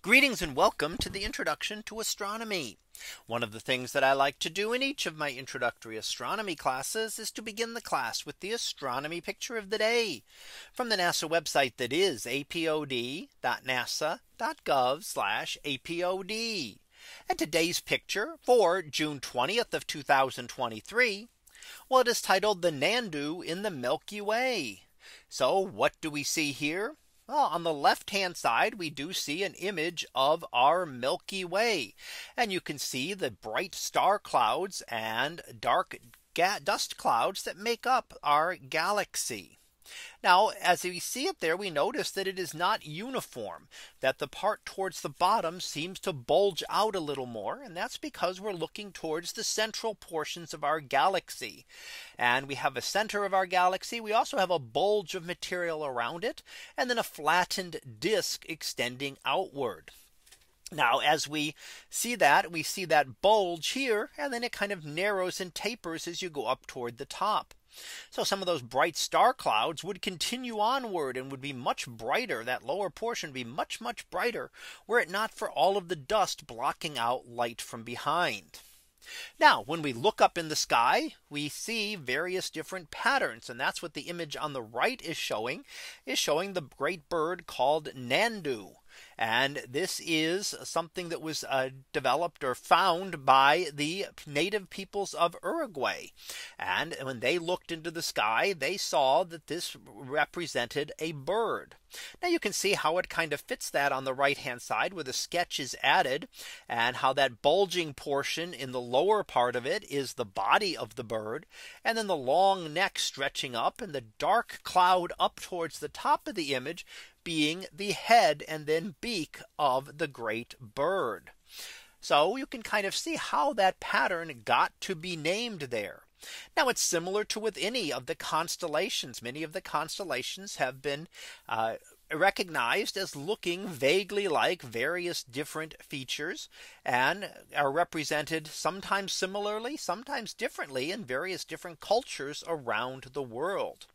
Greetings and welcome to the introduction to astronomy. One of the things that I like to do in each of my introductory astronomy classes is to begin the class with the astronomy picture of the day from the NASA website that is apod.nasa.gov apod. And today's picture for June 20th of 2023. Well, it is titled the Nandu in the Milky Way. So what do we see here? Well, on the left hand side, we do see an image of our Milky Way. And you can see the bright star clouds and dark dust clouds that make up our galaxy. Now, as we see it there, we notice that it is not uniform that the part towards the bottom seems to bulge out a little more. And that's because we're looking towards the central portions of our galaxy. And we have a center of our galaxy. We also have a bulge of material around it and then a flattened disk extending outward. Now, as we see that we see that bulge here, and then it kind of narrows and tapers as you go up toward the top. So some of those bright star clouds would continue onward and would be much brighter. That lower portion be much, much brighter were it not for all of the dust blocking out light from behind. Now when we look up in the sky, we see various different patterns. And that's what the image on the right is showing is showing the great bird called Nandu. And this is something that was uh, developed or found by the native peoples of Uruguay. And when they looked into the sky, they saw that this represented a bird. Now you can see how it kind of fits that on the right hand side where the sketch is added and how that bulging portion in the lower part of it is the body of the bird and then the long neck stretching up and the dark cloud up towards the top of the image being the head and then beak of the great bird. So you can kind of see how that pattern got to be named there. Now it's similar to with any of the constellations. Many of the constellations have been uh, recognized as looking vaguely like various different features and are represented sometimes similarly, sometimes differently in various different cultures around the world.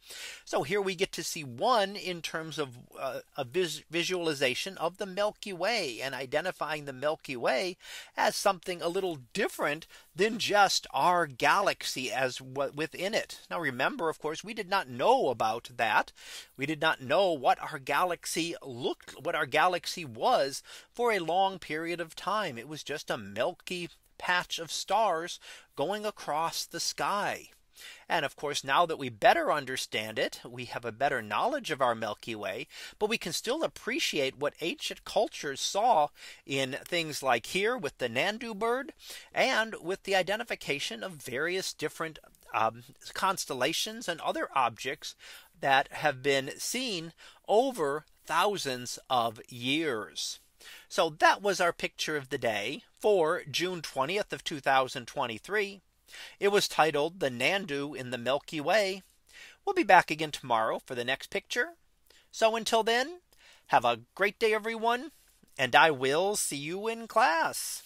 So here we get to see one in terms of uh, a vis visualization of the Milky Way and identifying the Milky Way as something a little different than just our galaxy as what within it. Now remember, of course, we did not know about that. We did not know what our galaxy looked what our galaxy was for a long period of time. It was just a milky patch of stars going across the sky. And of course, now that we better understand it, we have a better knowledge of our Milky Way, but we can still appreciate what ancient cultures saw in things like here with the Nandu bird and with the identification of various different um, constellations and other objects that have been seen over thousands of years. So that was our picture of the day for June 20th of 2023. It was titled the Nandu in the Milky Way. We'll be back again tomorrow for the next picture. So until then, have a great day, everyone. And I will see you in class.